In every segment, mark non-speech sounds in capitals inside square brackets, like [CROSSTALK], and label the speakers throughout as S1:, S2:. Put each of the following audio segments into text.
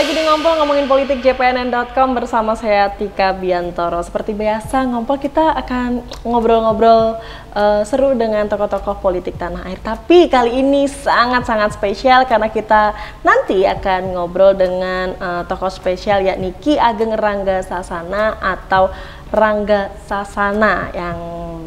S1: lagi di Ngompol ngomongin politik jpnn.com bersama saya Tika Biantoro. Seperti biasa, Ngompol kita akan ngobrol-ngobrol uh, seru dengan tokoh-tokoh politik tanah air. Tapi kali ini sangat-sangat spesial karena kita nanti akan ngobrol dengan uh, tokoh spesial yakni Ki Ageng Rangga Sasana atau Rangga Sasana yang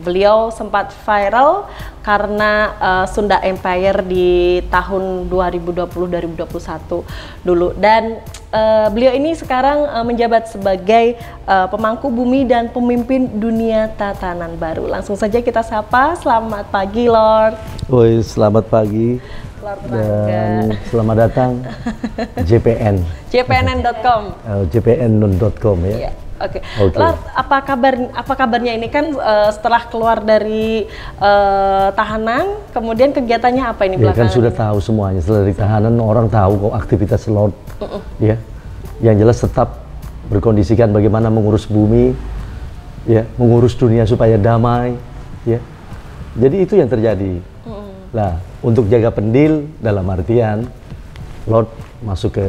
S1: beliau sempat viral karena uh, Sunda Empire di tahun 2020-2021 dulu dan uh, beliau ini sekarang uh, menjabat sebagai uh, pemangku bumi dan pemimpin dunia tatanan baru. Langsung saja kita sapa. Selamat pagi, Lord.
S2: Woi, selamat pagi.
S1: Lord
S2: dan selamat datang [LAUGHS] JPN.
S1: JPNN.com.
S2: Uh, JPN.com ya.
S1: Yeah. Oke. Okay. Okay. apa kabar apa kabarnya ini kan uh, setelah keluar dari uh, tahanan, kemudian kegiatannya apa ini
S2: ya, kan sudah tahu semuanya. Setelah dari tahanan orang tahu kok aktivitas lot. Uh -uh. Ya. Yang jelas tetap berkondisikan bagaimana mengurus bumi, ya, mengurus dunia supaya damai, ya. Jadi itu yang terjadi. Uh -uh. Nah, untuk jaga pendil dalam artian lot masuk ke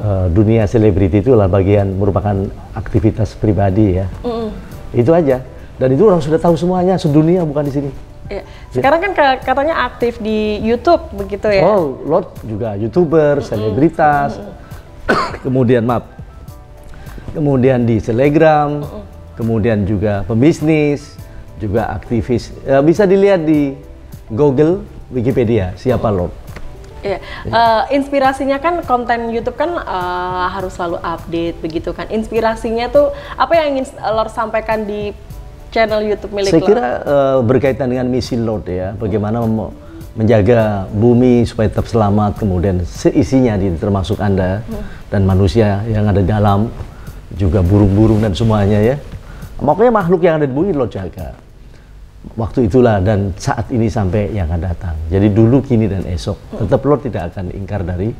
S2: uh, dunia selebriti itu adalah bagian merupakan aktivitas pribadi ya. Mm. Itu aja. Dan itu orang sudah tahu semuanya, sedunia bukan di sini.
S1: Ya. Sekarang kan katanya aktif di YouTube begitu ya?
S2: Oh, lot juga youtuber, selebritas, mm -hmm. [COUGHS] kemudian maaf, kemudian di Telegram, mm kemudian juga pembisnis, juga aktivis. Ya, bisa dilihat di Google, Wikipedia siapa lot.
S1: Iya, uh, inspirasinya kan konten YouTube kan uh, harus selalu update begitu kan. Inspirasinya tuh apa yang ingin Lord sampaikan di channel YouTube milik
S2: Saya kira uh, berkaitan dengan misi Lord ya, bagaimana menjaga bumi supaya tetap selamat, kemudian seisinya di termasuk Anda hmm. dan manusia yang ada di dalam, juga burung-burung dan semuanya ya. Makanya makhluk yang ada di bumi Lord jaga waktu itulah dan saat ini sampai yang akan datang. Jadi dulu, kini dan esok. Tetap Lord tidak akan ingkar dari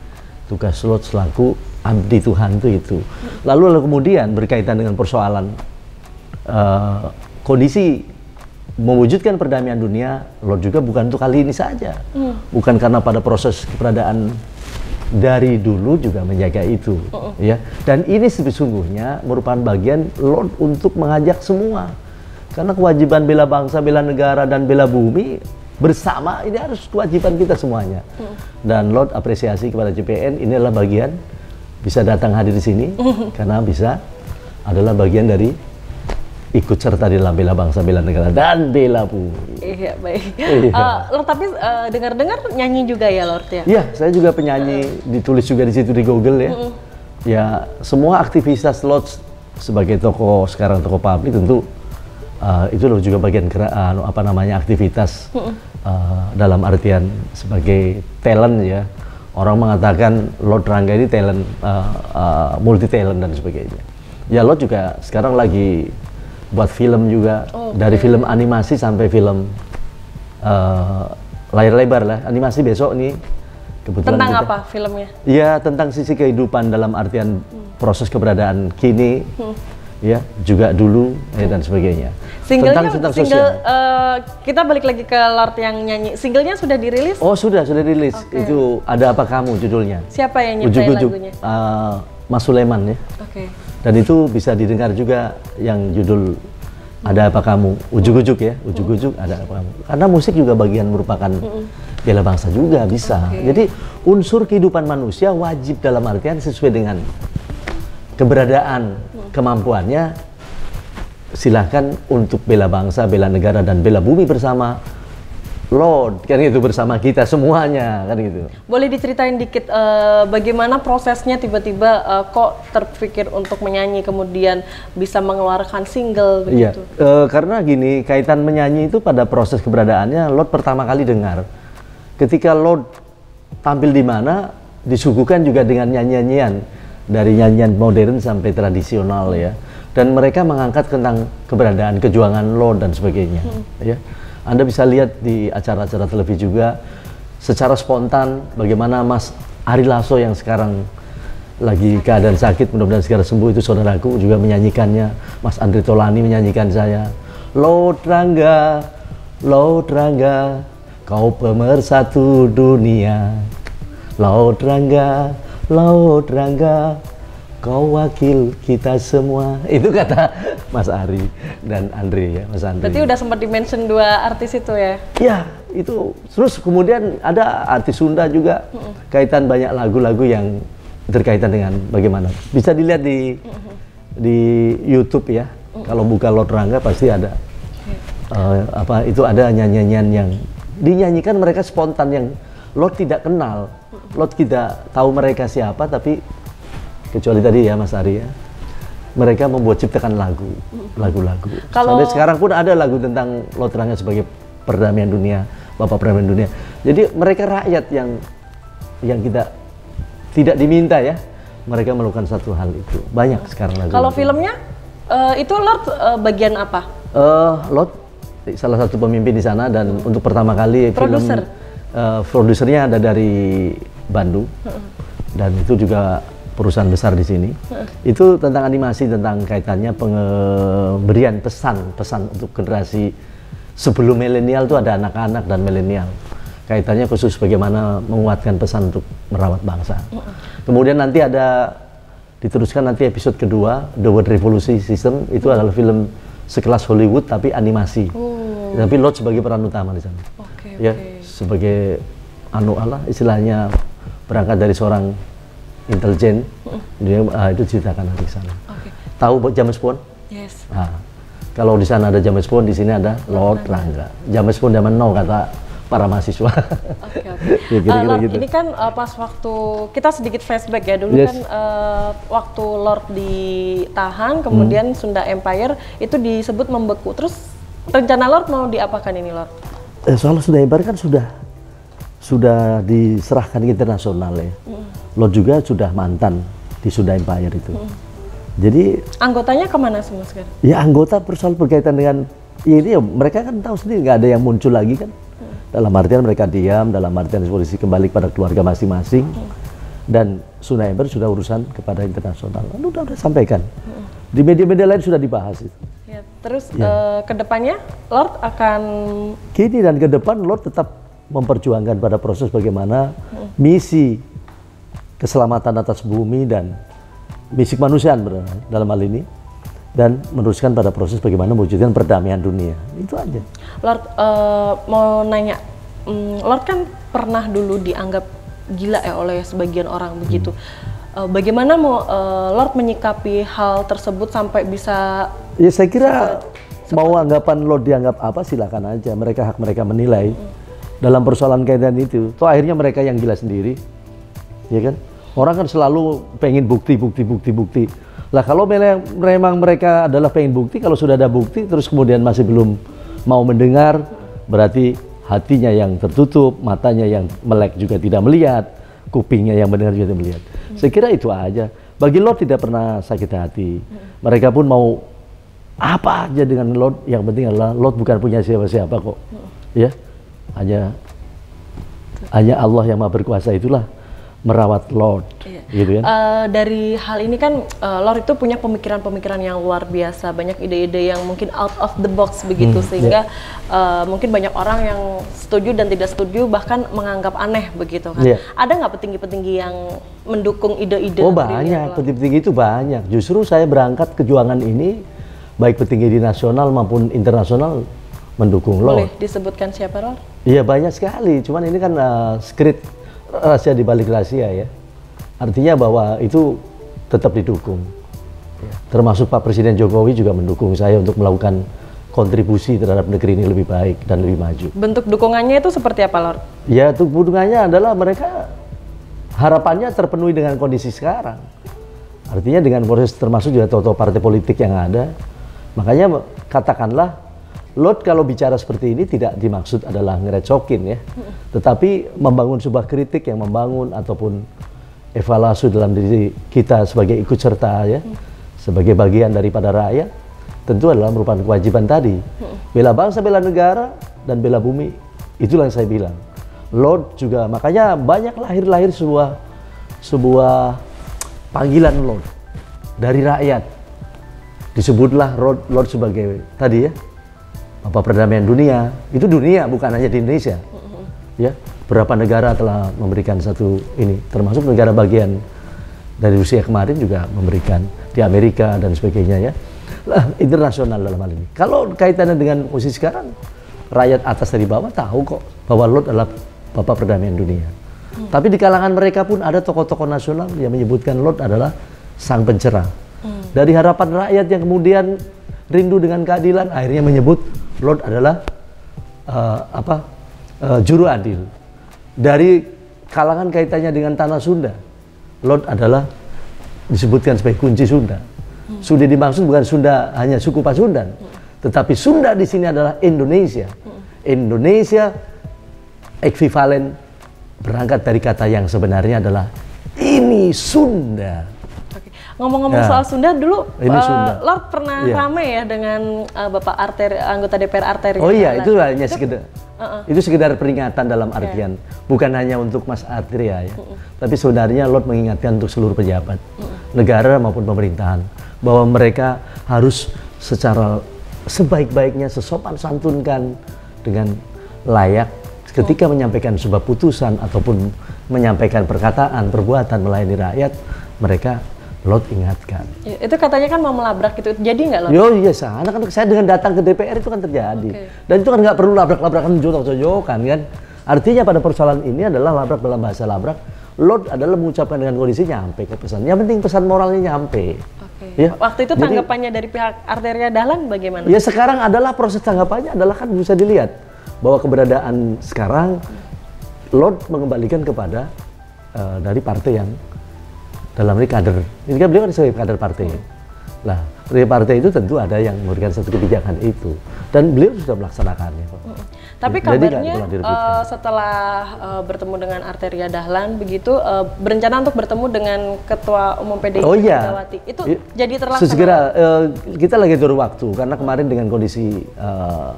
S2: tugas Lord selaku abdi Tuhan itu itu. Lalu lalu kemudian berkaitan dengan persoalan uh, kondisi mewujudkan perdamaian dunia, Lord juga bukan untuk kali ini saja. Hmm. Bukan karena pada proses keberadaan dari dulu juga menjaga itu, uh -uh. ya. Dan ini sesungguhnya merupakan bagian Lord untuk mengajak semua karena kewajiban bela bangsa, bela negara, dan bela bumi bersama ini harus kewajiban kita semuanya. Hmm. Dan Lord apresiasi kepada JPN ini adalah bagian bisa datang hadir di sini [LAUGHS] karena bisa adalah bagian dari ikut serta di dalam bela bangsa, bela negara dan bela bumi.
S1: Iya baik. Iya. Uh, Lord tapi uh, dengar-dengar nyanyi juga ya Lord ya?
S2: Iya, saya juga penyanyi, uh. ditulis juga di situ di Google ya. Uh. Ya semua aktivitas Lord sebagai tokoh sekarang tokoh publik tentu uh, itu juga bagian uh, apa namanya aktivitas uh, dalam artian sebagai talent ya orang mengatakan Lord Rangga ini talent uh, uh, multi talent dan sebagainya ya Lord juga sekarang lagi buat film juga oh, okay. dari film animasi sampai film uh, layar lebar lah animasi besok nih
S1: kebetulan tentang kita, apa filmnya?
S2: Ya tentang sisi kehidupan dalam artian hmm. proses keberadaan kini hmm. Ya juga dulu ya, dan sebagainya.
S1: Singlenya, tentang, tentang single, sosial. Uh, kita balik lagi ke Lord yang nyanyi. Singlenya sudah dirilis?
S2: Oh sudah, sudah dirilis. Okay. Itu ada apa kamu judulnya?
S1: Siapa yang nyiptain Ujuk lagunya?
S2: Uh, Mas Sulaiman ya. Oke. Okay. Dan itu bisa didengar juga yang judul ada apa kamu ujuk-ujuk ya ujuk-ujuk ada apa kamu karena musik juga bagian merupakan bela bangsa juga bisa okay. jadi unsur kehidupan manusia wajib dalam artian sesuai dengan keberadaan kemampuannya silahkan untuk bela bangsa, bela negara dan bela bumi bersama Lord kan itu bersama kita semuanya kan gitu.
S1: Boleh diceritain dikit uh, bagaimana prosesnya tiba-tiba uh, kok terpikir untuk menyanyi kemudian bisa mengeluarkan single
S2: iya, begitu? Iya, uh, karena gini kaitan menyanyi itu pada proses keberadaannya Lord pertama kali dengar ketika Lord tampil di mana disuguhkan juga dengan nyanyian-nyanyian dari nyanyian modern sampai tradisional ya. Dan mereka mengangkat tentang keberadaan kejuangan lo dan sebagainya hmm. ya. Anda bisa lihat di acara-acara televisi juga secara spontan bagaimana Mas Ari Lasso yang sekarang lagi keadaan sakit mudah-mudahan segera sembuh itu saudaraku juga menyanyikannya. Mas Andri Tolani menyanyikan saya Lo Rangga Lo Rangga kau pemersatu dunia. Lo Rangga Laut Rangga, kau wakil kita semua. [LAUGHS] Itu kata Mas Ari dan Andre ya, Mas Andre.
S1: Berarti udah sempat dimention dua artis itu ya?
S2: Ya, itu. Terus kemudian ada artis Sunda juga, kaitan banyak lagu-lagu yang berkaitan dengan bagaimana. Bisa dilihat di di YouTube ya. Kalau buka Lord Rangga pasti ada. Eh, apa itu ada nyanyian yang dinyanyikan mereka spontan yang Lord tidak kenal. Lord tidak tahu mereka siapa tapi kecuali tadi ya Mas Ari ya. Mereka membuat ciptakan lagu, lagu-lagu.
S1: Kalau-
S2: Sampai sekarang pun ada lagu tentang Lord Rangga sebagai perdamaian dunia, Bapak perdamaian dunia. Jadi mereka rakyat yang yang kita tidak diminta ya, mereka melakukan satu hal itu. Banyak sekarang lagu.
S1: Kalau filmnya eh, itu Lord eh, bagian apa?
S2: Eh, Lot salah satu pemimpin di sana dan untuk pertama kali
S1: Produser?
S2: film eh, produsernya ada dari Bandung dan itu juga perusahaan besar di sini. Itu tentang animasi tentang kaitannya pemberian pesan pesan untuk generasi sebelum milenial itu ada anak-anak dan milenial. Kaitannya khusus bagaimana menguatkan pesan untuk merawat bangsa. Kemudian nanti ada diteruskan nanti episode kedua The World Revolution System itu adalah film sekelas Hollywood tapi animasi. Tapi Lot sebagai peran utama di sana.
S1: Oke,
S2: Ya, sebagai anu Allah istilahnya berangkat dari seorang intelijen dia ah, itu ceritakan nanti sana.
S1: Oke.
S2: Tahu James Bond?
S1: Yes.
S2: Nah, kalau di sana ada James Bond, di sini ada Lord Rangga. James Bond zaman now kata para mahasiswa.
S1: Oke oke. [LAUGHS]
S2: Ya, kira-kira
S1: Eh, Lord,
S2: gitu.
S1: ini kan eh, pas waktu kita sedikit flashback ya dulu
S2: Yes.
S1: kan eh, waktu Lord ditahan kemudian
S2: Hmm.
S1: Sunda Empire itu disebut membeku. Terus rencana Lord mau diapakan ini Lord?
S2: Eh, soal sudah Empire kan sudah sudah diserahkan ke internasional ya. Lord juga sudah mantan di Sunda Empire itu. Jadi
S1: Anggotanya ke mana semua sekarang?
S2: ya anggota persoal berkaitan dengan ya ini ya mereka kan tahu sendiri nggak ada yang muncul lagi kan. Dalam artian mereka diam, dalam artian polisi kembali kepada keluarga masing-masing. Dan Sunda Empire sudah urusan kepada internasional. Lalu udah, udah sampaikan. Di media-media lain sudah dibahas itu.
S1: Ya, terus
S2: Iya.
S1: eh, ke depannya Lord akan
S2: Kini dan ke depan Lord tetap memperjuangkan pada proses bagaimana misi keselamatan atas bumi dan misi kemanusiaan dalam hal ini dan meneruskan pada proses bagaimana mewujudkan perdamaian dunia. Itu aja.
S1: Lord eh, mau nanya, mm, Lord kan pernah dulu dianggap gila ya oleh sebagian orang begitu. Eh, bagaimana mau eh, Lord menyikapi hal tersebut sampai bisa
S2: Ya saya kira mau anggapan Lord dianggap apa silakan aja. Mereka hak mereka menilai dalam persoalan kaitan itu. Toh akhirnya mereka yang gila sendiri. Ya kan? Orang kan selalu pengen bukti, bukti, bukti, bukti. Lah kalau memang memang mereka adalah pengen bukti, kalau sudah ada bukti terus kemudian masih belum mau mendengar, berarti hatinya yang tertutup, matanya yang melek juga tidak melihat, kupingnya yang mendengar juga tidak melihat. Saya kira itu aja. Bagi Lord tidak pernah sakit hati. Mereka pun mau apa aja dengan Lord, yang penting adalah Lord bukan punya siapa-siapa kok. Ya. Hanya hanya Allah yang Maha berkuasa itulah merawat Lord. Gitu kan.
S1: Eh, dari hal ini kan eh, Lord itu punya pemikiran-pemikiran yang luar biasa, banyak ide-ide yang mungkin out of the box begitu
S2: Hmm,
S1: sehingga eh, mungkin banyak orang yang setuju dan tidak setuju bahkan menganggap aneh begitu kan.
S2: Iya.
S1: Ada nggak petinggi-petinggi yang mendukung ide-ide
S2: Oh banyak, petinggi-petinggi itu banyak. Justru saya berangkat kejuangan ini, baik petinggi di nasional maupun internasional mendukung
S1: Boleh
S2: Lord.
S1: disebutkan siapa Lord?
S2: Iya banyak sekali, cuman ini kan uh, skrip rahasia di balik rahasia ya. Artinya bahwa itu tetap didukung. Ya. Termasuk Pak Presiden Jokowi juga mendukung saya untuk melakukan kontribusi terhadap negeri ini lebih baik dan lebih maju.
S1: Bentuk dukungannya itu seperti apa Lord?
S2: Ya, untuk hubungannya adalah mereka harapannya terpenuhi dengan kondisi sekarang. Artinya dengan proses termasuk juga tokoh partai politik yang ada. Makanya katakanlah Lot kalau bicara seperti ini tidak dimaksud adalah ngerecokin ya. Tetapi membangun sebuah kritik yang membangun ataupun evaluasi dalam diri kita sebagai ikut serta ya. Sebagai bagian daripada rakyat tentu adalah merupakan kewajiban tadi. Bela bangsa, bela negara, dan bela bumi. Itulah yang saya bilang. Lord juga makanya banyak lahir-lahir sebuah sebuah panggilan Lord dari rakyat. Disebutlah Lord, Lord sebagai tadi ya apa perdamaian dunia. Itu dunia bukan hanya di Indonesia. Ya, berapa negara telah memberikan satu ini termasuk negara bagian dari Rusia kemarin juga memberikan di Amerika dan sebagainya ya lah internasional dalam hal ini kalau kaitannya dengan posisi sekarang rakyat atas dari bawah tahu kok bahwa Lord adalah bapak perdamaian dunia hmm. tapi di kalangan mereka pun ada tokoh-tokoh nasional yang menyebutkan Lord adalah sang pencerah hmm. dari harapan rakyat yang kemudian rindu dengan keadilan akhirnya menyebut Lord adalah uh, apa uh, juru adil dari kalangan kaitannya dengan tanah Sunda Lord adalah disebutkan sebagai kunci Sunda. Hmm. Sunda dimaksud bukan Sunda hanya suku Pasundan, hmm. tetapi Sunda di sini adalah Indonesia. Hmm. Indonesia ekvivalen berangkat dari kata yang sebenarnya adalah ini Sunda.
S1: Ngomong-ngomong ya. soal Sunda dulu, ini uh, Sunda. Lord pernah ya. rame ya dengan uh, Bapak Arteri, anggota DPR Arteri.
S2: Oh iya, itu hanya sekedar Uh-uh. Itu sekedar peringatan dalam artian yeah. bukan hanya untuk Mas Atria ya, uh-uh. tapi sebenarnya Lord mengingatkan untuk seluruh pejabat uh-uh. negara maupun pemerintahan bahwa mereka harus secara sebaik-baiknya sesopan santunkan dengan layak ketika uh menyampaikan sebuah putusan ataupun menyampaikan perkataan perbuatan melayani rakyat mereka Lot ingatkan.
S1: Ya, itu katanya kan mau melabrak gitu, jadi nggak Lot?
S2: Yo iya sana kan saya dengan datang ke DPR itu kan terjadi. Okay. Dan itu kan nggak perlu labrak-labrakan jotok-jotokan kan. Artinya pada persoalan ini adalah labrak dalam bahasa labrak. Lot adalah mengucapkan dengan kondisi nyampe ke pesan. Yang penting pesan moralnya nyampe.
S1: Okay. Ya. Waktu itu tanggapannya Jadi, dari pihak Arteria Dahlan bagaimana?
S2: Ya sekarang adalah proses tanggapannya adalah kan bisa dilihat bahwa keberadaan sekarang Lord mengembalikan kepada uh, dari partai yang dalam ini kader. Ini kan beliau kan sebagai kader partai. Lah, dari partai itu tentu ada yang memberikan satu kebijakan itu dan beliau sudah melaksanakannya kok.
S1: Tapi kabarnya uh, setelah uh, bertemu dengan Arteria Dahlan begitu uh, berencana untuk bertemu dengan Ketua Umum PDI
S2: oh, iya.
S1: Itu I, jadi terlaksana.
S2: Segera uh, kita lagi turun waktu karena kemarin dengan kondisi uh,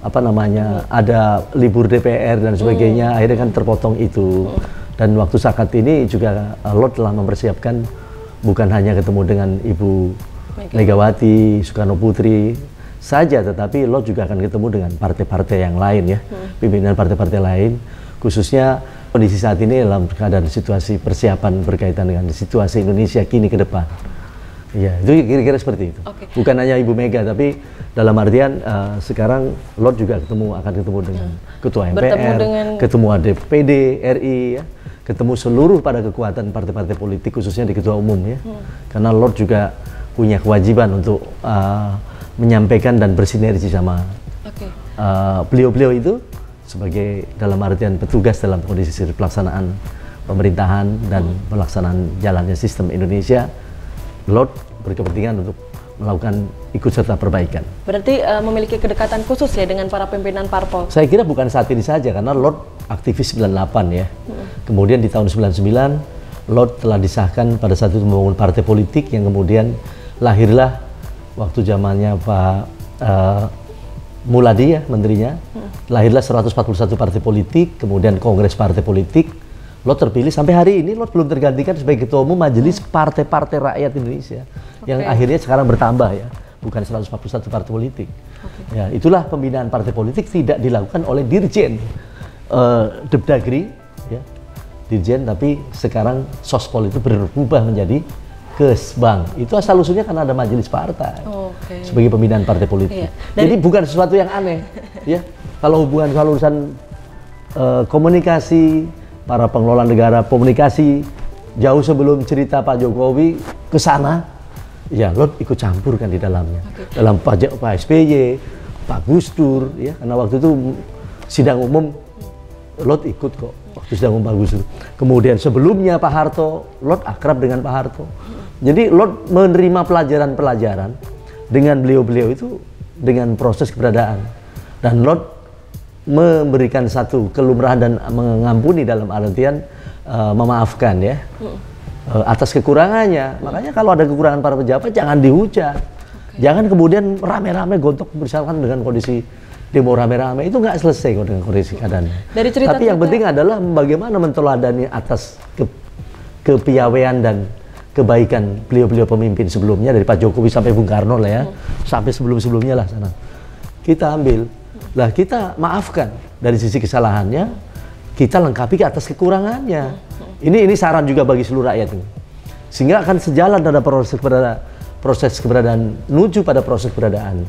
S2: apa namanya hmm. ada libur DPR dan sebagainya hmm. akhirnya kan terpotong itu. Hmm dan waktu saat ini juga uh, Lord telah mempersiapkan bukan hanya ketemu dengan Ibu Megawati Soekarno Putri saja, tetapi Lord juga akan ketemu dengan partai-partai yang lain ya, hmm. pimpinan partai-partai lain, khususnya kondisi saat ini dalam keadaan situasi persiapan berkaitan dengan situasi Indonesia kini ke depan. Ya, itu kira-kira seperti itu. Okay. Bukan hanya Ibu Mega, tapi dalam artian uh, sekarang Lord juga ketemu akan ketemu dengan hmm. Ketua MPR, dengan... ketemu DPD RI, ya ketemu seluruh pada kekuatan partai-partai politik khususnya di ketua umum ya hmm. karena Lord juga punya kewajiban untuk uh, menyampaikan dan bersinergi sama okay. uh, beliau-beliau itu sebagai dalam artian petugas dalam kondisi pelaksanaan pemerintahan dan hmm. pelaksanaan jalannya sistem Indonesia Lord berkepentingan untuk melakukan ikut serta perbaikan.
S1: Berarti uh, memiliki kedekatan khusus ya dengan para pimpinan parpol?
S2: Saya kira bukan saat ini saja karena Lord aktivis 98 ya. Hmm. Kemudian di tahun 99 Lord telah disahkan pada saat itu membangun partai politik yang kemudian lahirlah waktu zamannya Pak uh, Muladi ya menterinya. Hmm. Lahirlah 141 partai politik, kemudian kongres partai politik. Lord terpilih sampai hari ini Lord belum tergantikan sebagai ketua umum majelis hmm. partai-partai rakyat Indonesia okay. yang akhirnya sekarang bertambah ya, bukan 141 partai politik. Okay. Ya, itulah pembinaan partai politik tidak dilakukan oleh dirjen uh, Depdagri ya Dirjen tapi sekarang sospol itu berubah menjadi Kesbang. Itu asal usulnya karena ada majelis partai okay. sebagai pembinaan partai politik. Iya. Jadi bukan sesuatu yang aneh, ya. Kalau hubungan kalau urusan uh, komunikasi para pengelola negara komunikasi jauh sebelum cerita Pak Jokowi ke sana, ya lo ikut campur kan di dalamnya. Okay. Dalam Pak, Pak SBY, Pak Gus Dur, ya karena waktu itu sidang umum Lot ikut kok waktu sedang bagus itu. Kemudian sebelumnya Pak Harto, Lot akrab dengan Pak Harto. Jadi Lot menerima pelajaran-pelajaran dengan beliau-beliau itu dengan proses keberadaan. Dan Lot memberikan satu kelumrahan dan mengampuni dalam artian uh, memaafkan ya uh, atas kekurangannya. Makanya kalau ada kekurangan para pejabat jangan dihujat. Okay. Jangan kemudian rame-rame gontok misalkan dengan kondisi demo rame-rame itu nggak selesai kok dengan kondisi keadaannya. Dari cerita Tapi yang penting adalah bagaimana menteladani atas ke, kepiawaian dan kebaikan beliau-beliau pemimpin sebelumnya dari Pak Jokowi sampai Bung Karno lah ya, hmm. sampai sebelum-sebelumnya lah sana. Kita ambil, lah kita maafkan dari sisi kesalahannya, kita lengkapi ke atas kekurangannya. Hmm. Ini ini saran juga bagi seluruh rakyat ini. Sehingga akan sejalan pada proses keberadaan, proses keberadaan menuju pada proses keberadaan.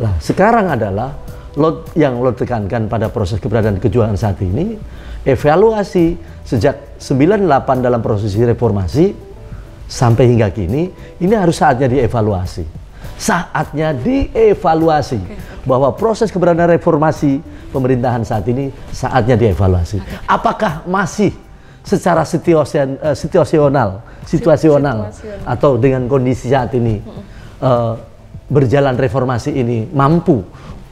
S2: Nah, sekarang adalah lot yang lo tekankan pada proses keberadaan kejuangan saat ini, evaluasi sejak 98 dalam proses reformasi sampai hingga kini, ini harus saatnya dievaluasi. Saatnya dievaluasi bahwa proses keberadaan reformasi pemerintahan saat ini saatnya dievaluasi. Apakah masih secara situasion, uh, situasional, situasional, situasional atau dengan kondisi saat ini uh, berjalan reformasi ini mampu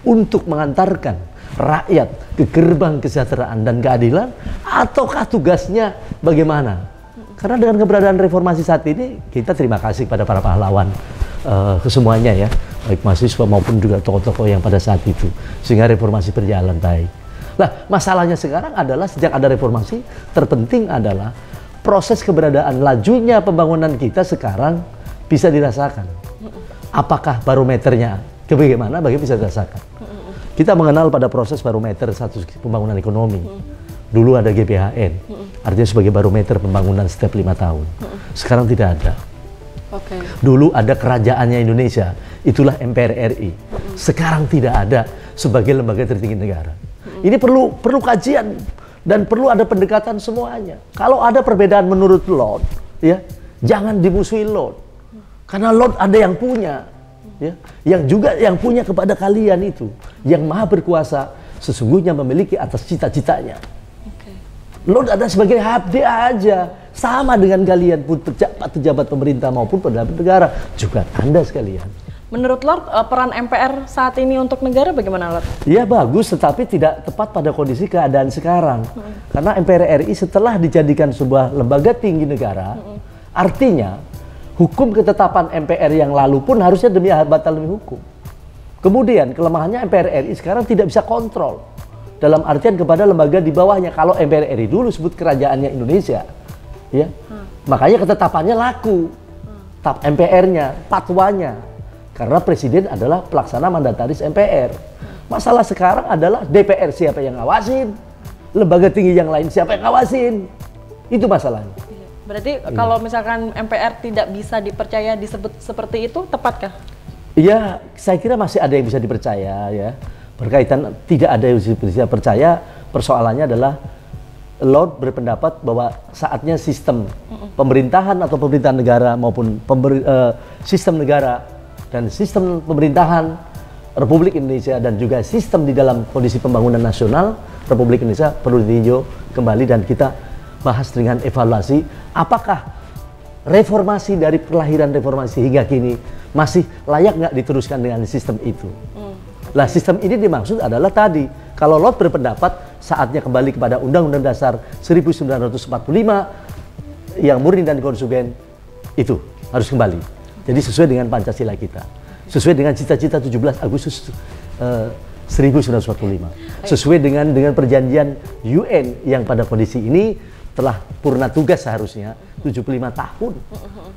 S2: untuk mengantarkan rakyat ke gerbang kesejahteraan dan keadilan ataukah tugasnya bagaimana? Karena dengan keberadaan reformasi saat ini kita terima kasih kepada para pahlawan uh, kesemuanya ya, baik mahasiswa maupun juga tokoh-tokoh yang pada saat itu sehingga reformasi berjalan baik. Nah, masalahnya sekarang adalah sejak ada reformasi, terpenting adalah proses keberadaan lajunya pembangunan kita sekarang bisa dirasakan. Apakah barometernya bagaimana? Bagaimana bisa dirasakan? Kita mengenal pada proses barometer satu pembangunan ekonomi. Dulu ada GBHN, artinya sebagai barometer pembangunan setiap lima tahun. Sekarang tidak ada. Okay. Dulu ada kerajaannya Indonesia, itulah MPR RI. Sekarang tidak ada sebagai lembaga tertinggi negara. Ini perlu perlu kajian dan perlu ada pendekatan semuanya. Kalau ada perbedaan menurut Lord, ya jangan dimusuhi Lord, karena Lord ada yang punya, ya, yang juga yang punya kepada kalian itu, yang maha berkuasa sesungguhnya memiliki atas cita-citanya. Lord ada sebagai HPD aja, sama dengan kalian pun pejabat-pejabat pemerintah maupun pejabat negara juga Anda sekalian.
S1: Menurut Lord, eh, peran MPR saat ini untuk negara bagaimana Lord?
S2: Iya bagus, tetapi tidak tepat pada kondisi keadaan sekarang. Hmm. Karena MPR RI setelah dijadikan sebuah lembaga tinggi negara, hmm. artinya hukum ketetapan MPR yang lalu pun harusnya demi batal demi hukum. Kemudian kelemahannya MPR RI sekarang tidak bisa kontrol dalam artian kepada lembaga di bawahnya. Kalau MPR RI dulu sebut kerajaannya Indonesia, ya, hmm. makanya ketetapannya laku. Hmm. MPR-nya, patwanya, karena presiden adalah pelaksana mandataris MPR. Masalah sekarang adalah DPR siapa yang ngawasin, lembaga tinggi yang lain siapa yang ngawasin. Itu masalahnya.
S1: Berarti iya. kalau misalkan MPR tidak bisa dipercaya disebut seperti itu, tepatkah?
S2: Iya, saya kira masih ada yang bisa dipercaya ya. Berkaitan tidak ada yang bisa percaya, persoalannya adalah Lord berpendapat bahwa saatnya sistem pemerintahan atau pemerintahan negara maupun pemberi, uh, sistem negara dan sistem pemerintahan Republik Indonesia dan juga sistem di dalam kondisi pembangunan nasional Republik Indonesia perlu ditinjau kembali dan kita bahas dengan evaluasi apakah reformasi dari kelahiran reformasi hingga kini masih layak nggak diteruskan dengan sistem itu. Hmm. Lah sistem ini dimaksud adalah tadi kalau Lot berpendapat saatnya kembali kepada Undang-Undang Dasar 1945 yang murni dan konsumen itu harus kembali. Jadi sesuai dengan Pancasila kita. Sesuai dengan cita-cita 17 Agustus uh, 1945. Sesuai dengan dengan perjanjian UN yang pada kondisi ini telah purna tugas seharusnya 75 tahun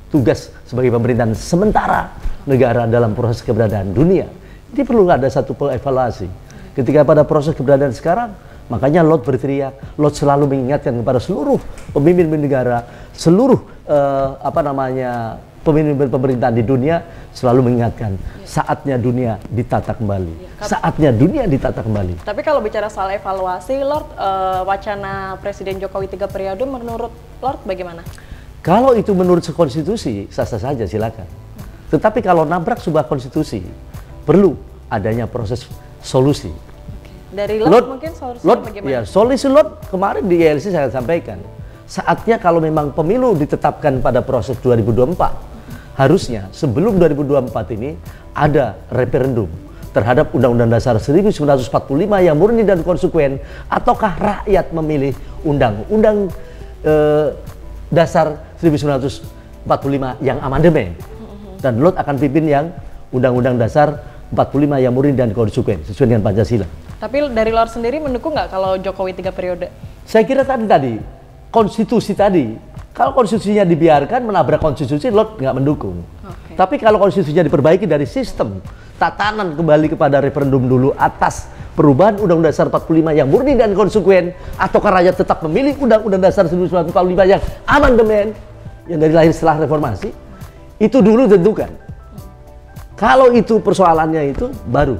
S2: tugas sebagai pemerintahan sementara negara dalam proses keberadaan dunia. Ini perlu ada satu evaluasi. Ketika pada proses keberadaan sekarang, makanya Lot berteriak, Lot selalu mengingatkan kepada seluruh pemimpin negara, seluruh uh, apa namanya pemimpin pemerintahan di dunia selalu mengingatkan ya. saatnya dunia ditata kembali. Ya, saatnya dunia ditata kembali.
S1: Tapi kalau bicara soal evaluasi, Lord, uh, wacana Presiden Jokowi tiga periode menurut Lord bagaimana?
S2: Kalau itu menurut konstitusi, sah-sah saja silakan. Tetapi kalau nabrak sebuah konstitusi, perlu adanya proses solusi.
S1: Dari Lord, Lord mungkin solusi
S2: Lord, bagaimana? Ya, solusi Lord kemarin di ILC saya sampaikan. Saatnya kalau memang pemilu ditetapkan pada proses 2024, harusnya sebelum 2024 ini ada referendum terhadap Undang-Undang Dasar 1945 yang murni dan konsekuen ataukah rakyat memilih Undang-Undang eh, Dasar 1945 yang amandemen dan Lot akan pimpin yang Undang-Undang Dasar 45 yang murni dan konsekuen sesuai dengan Pancasila.
S1: Tapi dari luar sendiri mendukung nggak kalau Jokowi tiga periode?
S2: Saya kira tadi tadi konstitusi tadi kalau konstitusinya dibiarkan menabrak konstitusi, Lot nggak mendukung. Okay. Tapi kalau konstitusinya diperbaiki dari sistem tatanan kembali kepada referendum dulu atas perubahan Undang-Undang Dasar 45 yang murni dan konsekuen, atau rakyat tetap memilih Undang-Undang Dasar 1945 yang amandemen, yang dari lahir setelah reformasi itu dulu tentukan. Kalau itu persoalannya itu baru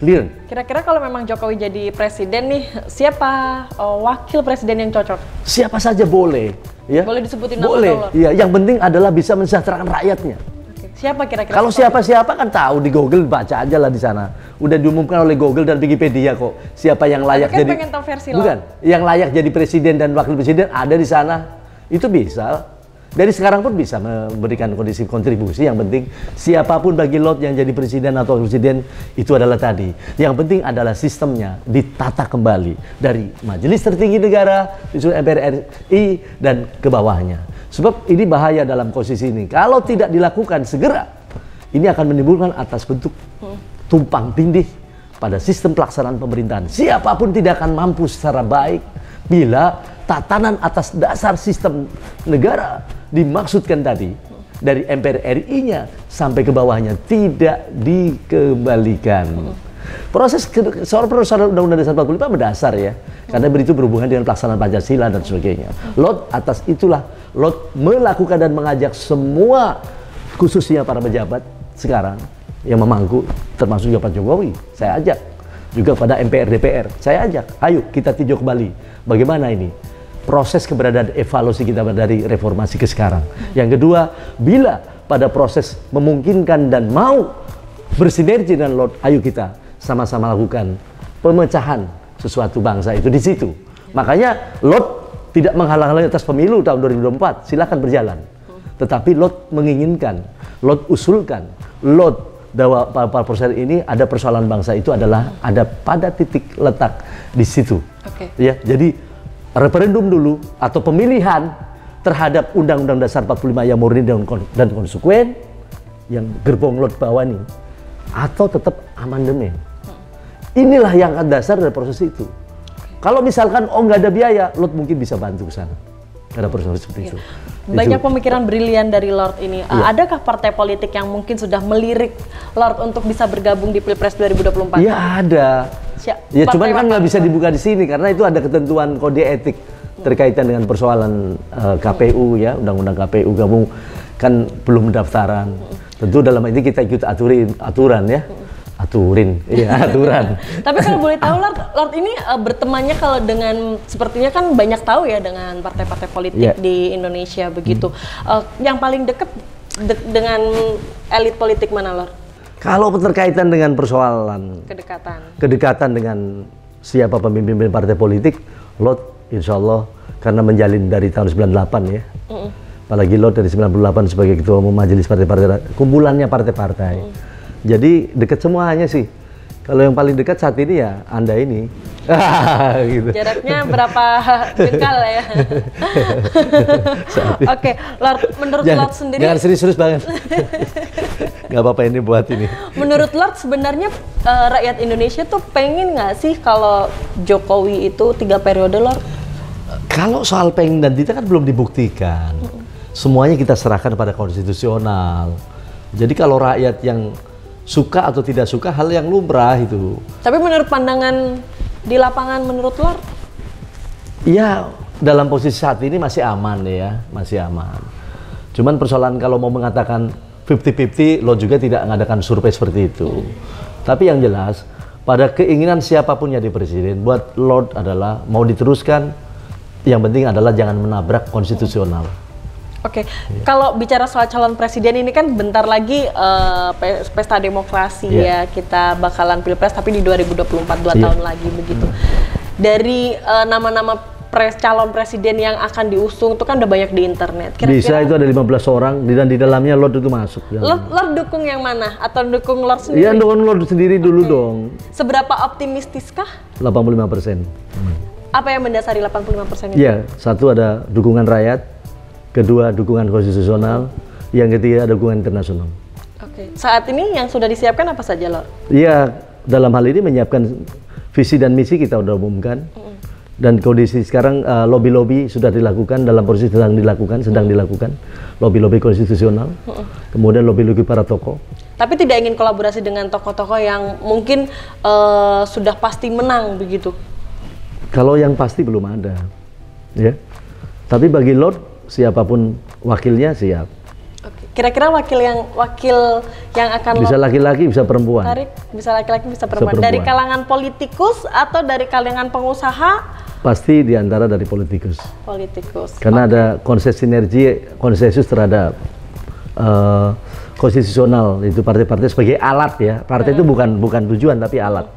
S2: clear.
S1: Kira-kira kalau memang Jokowi jadi presiden nih, siapa uh, wakil presiden yang cocok?
S2: Siapa saja boleh, ya.
S1: Boleh disebutin nama
S2: Boleh. Iya, yang penting adalah bisa mensejahterakan rakyatnya.
S1: Oke. Siapa kira-kira?
S2: Kalau siapa-siapa kan tahu di Google baca aja lah di sana. Udah diumumkan oleh Google dan Wikipedia kok. Siapa yang layak
S1: kan
S2: jadi
S1: pengen tahu versi
S2: Bukan, yang layak jadi presiden dan wakil presiden ada di sana. Itu bisa. Dari sekarang pun bisa memberikan kondisi kontribusi. Yang penting siapa pun bagi lot yang jadi presiden atau presiden itu adalah tadi. Yang penting adalah sistemnya ditata kembali dari majelis tertinggi negara, MPR RI dan ke bawahnya. Sebab ini bahaya dalam posisi ini. Kalau tidak dilakukan segera, ini akan menimbulkan atas bentuk tumpang tindih pada sistem pelaksanaan pemerintahan. Siapa pun tidak akan mampu secara baik bila tatanan atas dasar sistem negara dimaksudkan tadi dari MPR RI-nya sampai ke bawahnya tidak dikembalikan. Proses soal persoalan Undang-Undang Dasar 45 berdasar ya, karena itu berhubungan dengan pelaksanaan Pancasila dan sebagainya. Lot atas itulah Lot melakukan dan mengajak semua khususnya para pejabat sekarang yang memangku termasuk juga Pak Jokowi, saya ajak juga pada MPR DPR, saya ajak, ayo kita tinjau kembali bagaimana ini proses keberadaan evaluasi kita dari reformasi ke sekarang. Yang kedua, bila pada proses memungkinkan dan mau bersinergi dengan Lord, ayo kita sama-sama lakukan pemecahan sesuatu bangsa itu di situ. Makanya Lord tidak menghalang-halangi atas pemilu tahun 2024, silakan berjalan. Tetapi Lot menginginkan, Lot usulkan, Lot bahwa pada proses ini ada persoalan bangsa itu adalah ada pada titik letak di situ.
S1: Oke.
S2: Ya, jadi referendum dulu atau pemilihan terhadap Undang-Undang Dasar 45 yang murni dan, kon- dan konsekuen yang gerbong lot bawah nih atau tetap amandemen. Inilah yang dasar dari proses itu. Kalau misalkan oh nggak ada biaya, lot mungkin bisa bantu ke sana. Ada proses seperti itu.
S1: Banyak
S2: Itu.
S1: pemikiran brilian dari Lord ini.
S2: Iya.
S1: Adakah partai politik yang mungkin sudah melirik Lord untuk bisa bergabung di Pilpres 2024?
S2: Iya ada.
S1: Siap.
S2: Ya cuman kan nggak bisa dibuka di sini karena itu ada ketentuan kode etik terkaitan dengan persoalan eh, KPU ya, undang-undang KPU kamu kan belum pendaftaran. Tentu dalam ini kita ikut aturin aturan ya. Aturin, iya [LAUGHS] aturan.
S1: Tapi kalau boleh tahu Lord, Lord ini uh, bertemannya kalau dengan sepertinya kan banyak tahu ya dengan partai-partai politik
S2: Iya.
S1: di Indonesia begitu. Uh, yang paling dekat de- dengan elit politik mana Lord?
S2: Kalau terkaitan dengan persoalan
S1: Kedekatan.
S2: kedekatan dengan siapa pemimpin partai politik, Lot insya Allah karena menjalin dari tahun 98 ya. Apalagi Lot dari 98 sebagai ketua umum majelis partai-partai, kumpulannya partai-partai. Jadi dekat semuanya sih. Kalau yang paling dekat saat ini ya Anda ini. [LAUGHS] gitu.
S1: Jaraknya berapa jengkal ya? Oke, Lord, menurut
S2: Jangan,
S1: Lord sendiri,
S2: jangan serius-serius banget. [LAUGHS] Gak apa-apa ini buat ini.
S1: menurut Lord sebenarnya eh, rakyat Indonesia tuh pengen nggak sih kalau Jokowi itu tiga periode Lord?
S2: Kalau soal pengen dan tidak kan belum dibuktikan. Semuanya kita serahkan pada konstitusional. Jadi kalau rakyat yang suka atau tidak suka hal yang lumrah itu.
S1: Tapi menurut pandangan di lapangan menurut Lord,
S2: Ya dalam posisi saat ini masih aman ya, masih aman. Cuman persoalan kalau mau mengatakan 50-50, lo juga tidak mengadakan survei seperti itu. Tapi yang jelas, pada keinginan siapa pun yang jadi presiden, buat Lord adalah mau diteruskan, yang penting adalah jangan menabrak konstitusional.
S1: Oke, kalau bicara soal calon presiden ini kan bentar lagi pe- pesta demokrasi
S2: Iya.
S1: ya kita bakalan pilpres tapi di 2024 dua
S2: Iya.
S1: tahun lagi begitu. Dari eh, nama-nama pres calon presiden yang akan diusung itu kan udah banyak di internet.
S2: Bisa itu ada 15 orang dan di dalamnya Lord itu masuk.
S1: Lord, Lord dukung yang mana? Atau dukung Lord sendiri?
S2: Iya dong Lord sendiri dulu dong,
S1: Seberapa optimistiskah?
S2: 85 persen.
S1: Apa yang mendasari 85% itu?
S2: Iya, satu ada dukungan rakyat, kedua dukungan konstitusional, yang ketiga ada dukungan internasional.
S1: Oke. Saat ini yang sudah disiapkan apa saja, Lord?
S2: Iya, dalam hal ini menyiapkan visi dan misi kita udah umumkan. Dan kondisi sekarang eh, lobby-lobby sudah dilakukan dalam proses sedang dilakukan, sedang dilakukan lobby-lobby konstitusional, kemudian lobby-lobby para tokoh.
S1: Tapi tidak ingin kolaborasi dengan tokoh-tokoh yang mungkin eh, sudah pasti menang begitu.
S2: Kalau yang pasti belum ada, ya. Tapi bagi Lord siapa pun wakilnya siap.
S1: Oke. Kira-kira wakil yang wakil yang akan
S2: Bisa laki-laki, bisa perempuan.
S1: tarik bisa laki-laki bisa perempuan.
S2: perempuan.
S1: Dari kalangan politikus atau dari kalangan pengusaha
S2: Pasti di antara dari politikus.
S1: politikus.
S2: Karena ada konsep sinergi, konsensus terhadap eh, konstitusional itu partai-partai sebagai alat ya. Partai itu bukan bukan tujuan tapi alat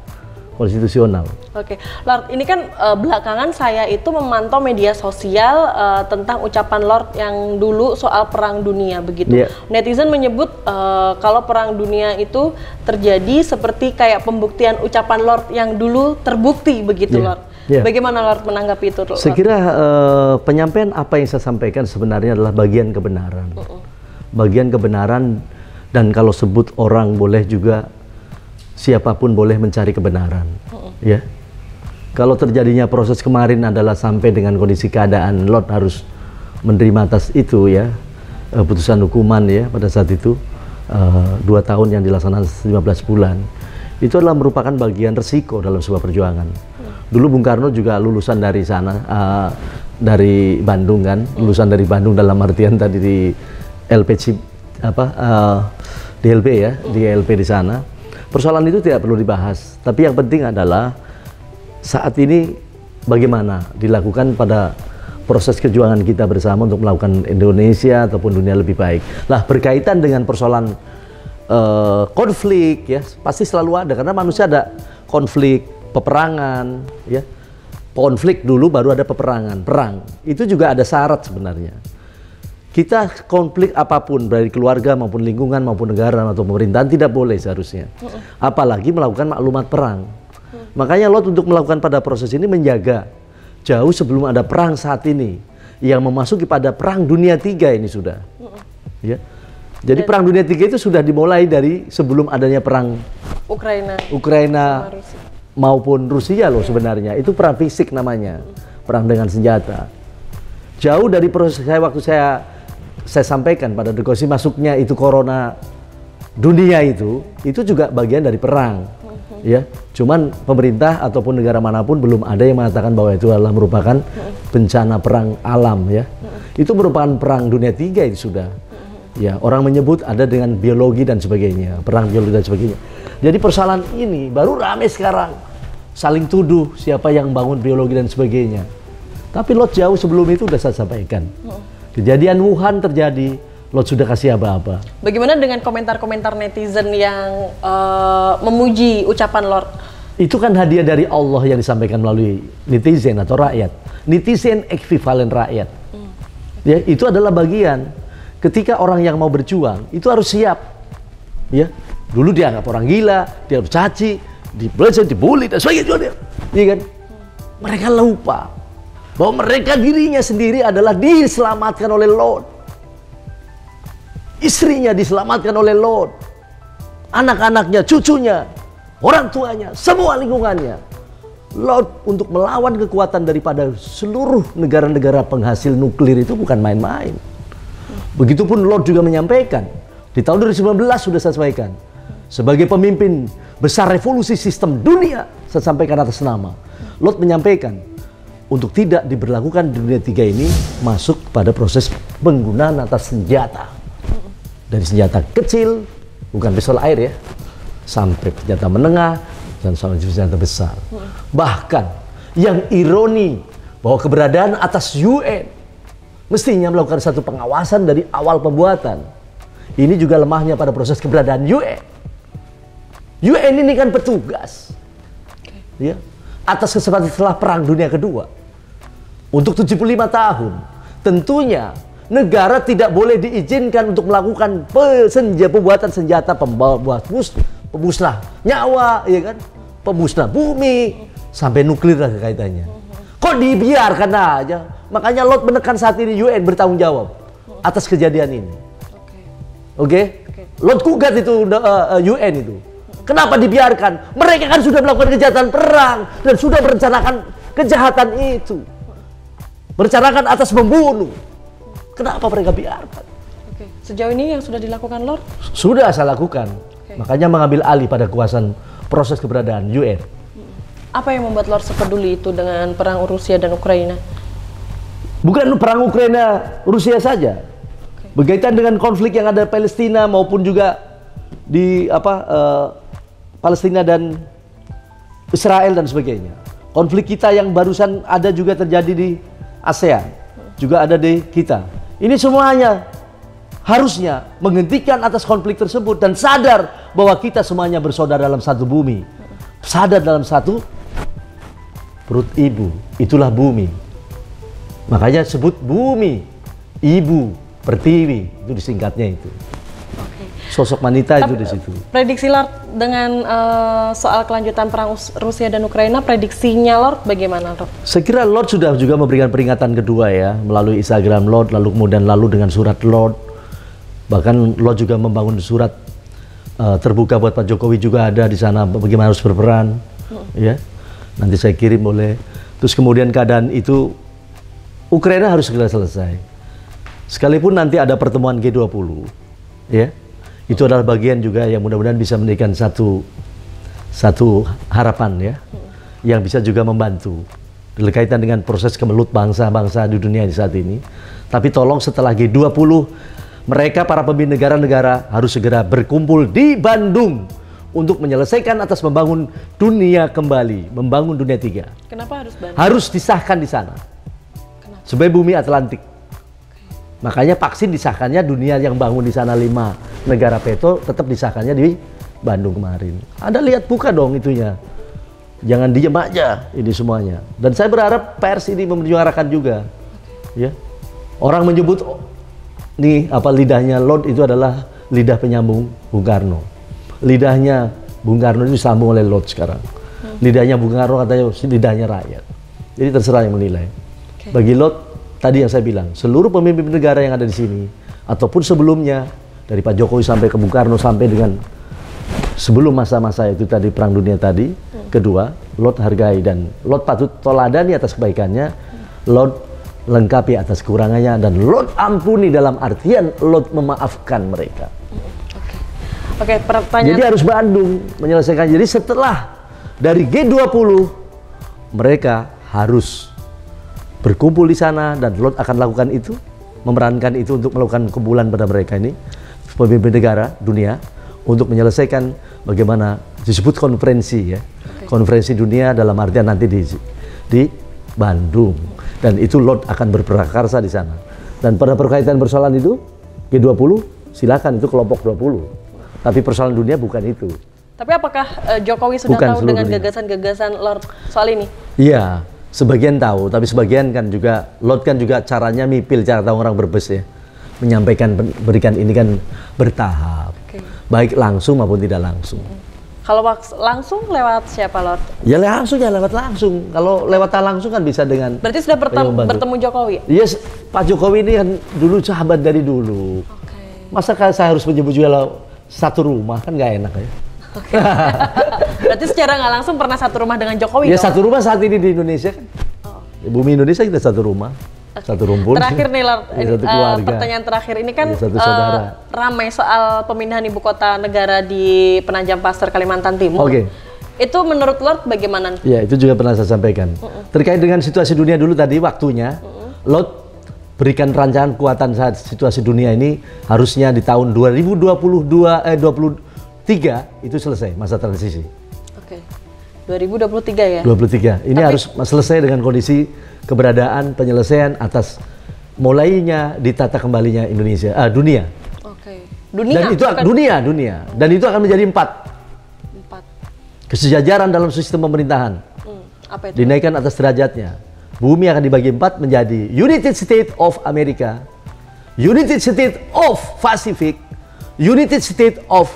S2: konstitusional.
S1: Oke, Lord, ini kan eh, belakangan saya itu memantau media sosial eh, tentang ucapan Lord yang dulu soal perang dunia begitu.
S2: Iya.
S1: Netizen menyebut eh, kalau perang dunia itu terjadi seperti kayak pembuktian ucapan Lord yang dulu terbukti begitu,
S2: Iya.
S1: Lord.
S2: Iya.
S1: Bagaimana Lord menanggapi itu, Lord?
S2: Saya kira eh, penyampaian apa yang saya sampaikan sebenarnya adalah bagian kebenaran. Bagian kebenaran dan kalau sebut orang boleh juga siapa pun boleh mencari kebenaran. Ya. Kalau terjadinya proses kemarin adalah sampai dengan kondisi keadaan Lot harus menerima atas itu ya eh, putusan hukuman ya pada saat itu eh, dua tahun yang dilaksanakan 15 bulan itu adalah merupakan bagian resiko dalam sebuah perjuangan. Dulu Bung Karno juga lulusan dari sana eh, dari Bandung kan, lulusan dari Bandung dalam artian tadi di LPC apa eh, DLP ya, di LP di sana. Persoalan itu tidak perlu dibahas, tapi yang penting adalah saat ini bagaimana dilakukan pada proses kejuangan kita bersama untuk melakukan Indonesia ataupun dunia lebih baik. Lah berkaitan dengan persoalan eh, konflik ya pasti selalu ada karena manusia ada konflik, peperangan ya. Konflik dulu baru ada peperangan, perang. Itu juga ada syarat sebenarnya. Kita konflik apa pun dari keluarga maupun lingkungan maupun negara atau pemerintahan tidak boleh seharusnya. Apalagi melakukan maklumat perang. Makanya Lot untuk melakukan pada proses ini menjaga jauh sebelum ada perang saat ini yang memasuki pada perang dunia tiga ini sudah. Ya. Jadi perang dunia tiga itu sudah dimulai dari sebelum adanya perang
S1: Ukraina.
S2: Ukraina
S1: Rusia.
S2: maupun Rusia loh sebenarnya. Itu perang fisik namanya. Perang dengan senjata. Jauh dari proses saya waktu saya saya sampaikan pada dekosi masuknya itu corona dunia itu itu juga bagian dari perang. Ya, cuman pemerintah ataupun negara mana pun belum ada yang mengatakan bahwa itu adalah merupakan bencana perang alam ya. Itu merupakan perang dunia tiga itu sudah. Ya, orang menyebut ada dengan biologi dan sebagainya, perang biologi dan sebagainya. Jadi persoalan ini baru rame sekarang. Saling tuduh siapa yang bangun biologi dan sebagainya. Tapi Lot jauh sebelum itu sudah saya sampaikan. Kejadian Wuhan terjadi, Lot sudah kasih apa-apa.
S1: Bagaimana dengan komentar-komentar netizen yang eh, memuji ucapan Lord?
S2: Itu kan hadiah dari Allah yang disampaikan melalui netizen atau rakyat. Netizen ekvivalen rakyat. Ya, itu adalah bagian ketika orang yang mau berjuang itu harus siap. Ya, dulu dianggap orang gila, dia caci, dibelajar, dibully dan sebagainya. Iya kan? Mereka lupa bahwa mereka dirinya sendiri adalah diselamatkan oleh Lord. Istrinya diselamatkan oleh Lord. Anak-anaknya, cucunya, orang tuanya, semua lingkungannya. Lord untuk melawan kekuatan daripada seluruh negara-negara penghasil nuklir itu bukan main-main. Begitupun Lord juga menyampaikan di tahun 2019 sudah saya sampaikan sebagai pemimpin besar revolusi sistem dunia saya sampaikan atas nama Lord menyampaikan untuk tidak diberlakukan di dunia tiga ini masuk pada proses penggunaan atas senjata dari senjata kecil bukan pistol air ya sampai senjata menengah dan sampai senjata besar bahkan yang ironi bahwa keberadaan atas UN mestinya melakukan satu pengawasan dari awal pembuatan. Ini juga lemahnya pada proses keberadaan UN. UN ini kan petugas, ya, atas kesempatan setelah Perang Dunia Kedua. Untuk 75 tahun, tentunya negara tidak boleh diizinkan untuk melakukan pesenja, pembuatan senjata pembawa mus, pemusnah nyawa, ya kan, pemusnah bumi, sampai nuklir lah kaitannya. Kok dibiarkan aja? Makanya Lot menekan saat ini UN bertanggung jawab atas kejadian ini. Oke? Lot gugat itu uh, UN itu. Kenapa dibiarkan? Mereka kan sudah melakukan kejahatan perang dan sudah merencanakan kejahatan itu. Merencanakan atas membunuh. Kenapa mereka biarkan?
S1: Oke. Sejauh ini yang sudah dilakukan Lord?
S2: Sudah saya lakukan. Makanya mengambil alih pada kuasaan proses keberadaan UN.
S1: Apa yang membuat Lord sepeduli itu dengan perang Rusia dan Ukraina?
S2: Bukan perang Ukraina Rusia saja. Berkaitan dengan konflik yang ada Palestina maupun juga di apa uh, Palestina dan Israel dan sebagainya. Konflik kita yang barusan ada juga terjadi di ASEAN, juga ada di kita. Ini semuanya harusnya menghentikan atas konflik tersebut dan sadar bahwa kita semuanya bersaudara dalam satu bumi. Sadar dalam satu perut ibu, itulah bumi. Makanya sebut bumi, ibu, pertiwi, itu disingkatnya itu. Sosok wanita itu di situ.
S1: Prediksi Lord dengan uh, soal kelanjutan perang Rusia dan Ukraina, prediksinya Lord bagaimana Lord?
S2: Saya kira Lord sudah juga memberikan peringatan kedua ya, melalui Instagram Lord, lalu kemudian lalu dengan surat Lord. Bahkan Lord juga membangun surat uh, terbuka buat Pak Jokowi juga ada di sana bagaimana harus berperan, hmm. ya. Nanti saya kirim boleh. Terus kemudian keadaan itu Ukraina harus segera selesai. Sekalipun nanti ada pertemuan G20, ya, itu adalah bagian juga yang mudah-mudahan bisa memberikan satu satu harapan ya, yang bisa juga membantu berkaitan dengan proses kemelut bangsa-bangsa di dunia ini saat ini. Tapi tolong setelah G20, mereka para pemimpin negara-negara harus segera berkumpul di Bandung untuk menyelesaikan atas membangun dunia kembali, membangun dunia tiga.
S1: Kenapa harus Bandung?
S2: Harus disahkan di sana sebagai bumi Atlantik. Makanya vaksin disahkannya dunia yang bangun di sana lima negara peto tetap disahkannya di Bandung kemarin. Anda lihat buka dong itunya. Jangan diem aja ini semuanya. Dan saya berharap pers ini menyuarakan juga. Ya. Orang menyebut nih apa lidahnya Lord itu adalah lidah penyambung Bung Karno. Lidahnya Bung Karno itu disambung oleh Lord sekarang. Lidahnya Bung Karno katanya lidahnya rakyat. Jadi terserah yang menilai. Bagi Lot, tadi yang saya bilang, seluruh pemimpin negara yang ada di sini, ataupun sebelumnya, dari Pak Jokowi sampai ke Bung Karno sampai dengan sebelum masa-masa itu tadi Perang Dunia tadi, hmm. kedua, Lot hargai dan Lot patut toladani atas kebaikannya, hmm. Lot lengkapi atas kekurangannya, dan Lot ampuni dalam artian Lot memaafkan mereka.
S1: Hmm. Oke, okay. pertanyaan...
S2: Jadi harus Bandung menyelesaikan. Jadi setelah dari G20, mereka harus berkumpul di sana dan Lot akan lakukan itu, memerankan itu untuk melakukan kumpulan pada mereka ini, pemimpin negara dunia, untuk menyelesaikan bagaimana disebut konferensi ya, konferensi dunia dalam artian nanti di di Bandung dan itu Lot akan berprakarsa di sana. Dan pada berkaitan persoalan itu G20 silakan itu kelompok 20. Tapi persoalan dunia bukan itu.
S1: Tapi apakah uh, Jokowi sudah bukan tahu dengan gagasan-gagasan Lord soal ini?
S2: Iya, sebagian tahu, tapi sebagian kan juga Lot kan juga caranya mipil cara tahu orang berbes ya. Menyampaikan berikan ini kan bertahap. Okay. Baik langsung maupun tidak langsung.
S1: Kalau langsung lewat siapa Lord?
S2: Ya langsung ya lewat langsung. Kalau lewat langsung kan bisa dengan
S1: Berarti sudah bertemu, bertemu Jokowi?
S2: Iya, yes, Pak Jokowi ini kan dulu sahabat dari dulu. Okay. Masa saya harus menyebut juga satu rumah kan nggak enak ya.
S1: Okay. [LAUGHS] Berarti secara nggak langsung pernah satu rumah dengan Jokowi?
S2: Ya dong? satu rumah saat ini di Indonesia kan. Oh. Bumi Indonesia kita satu rumah. Satu rumpun.
S1: Terakhir nih, Lord, [LAUGHS] ya, uh, pertanyaan terakhir ini kan ya, uh, ramai soal pemindahan ibu kota negara di Penajam Pasir Kalimantan Timur.
S2: Oke. Okay.
S1: Itu menurut Lord bagaimana?
S2: Ya, itu juga pernah saya sampaikan. Uh -uh. Terkait dengan situasi dunia dulu tadi waktunya, uh -uh. Lord berikan rancangan kekuatan saat situasi dunia ini harusnya di tahun 2022 eh 20 tiga itu selesai masa transisi.
S1: Oke. 2023 ya?
S2: 23. Ini Tapi, harus selesai dengan kondisi keberadaan penyelesaian atas mulainya ditata kembalinya Indonesia, ah, dunia.
S1: Oke. Dunia.
S2: Dan itu bukan... dunia, dunia. Dan itu akan menjadi empat. Empat. Kesejajaran dalam sistem pemerintahan. Hmm, apa itu? Dinaikkan atas derajatnya. Bumi akan dibagi empat menjadi United States of America, United States of Pacific, United States of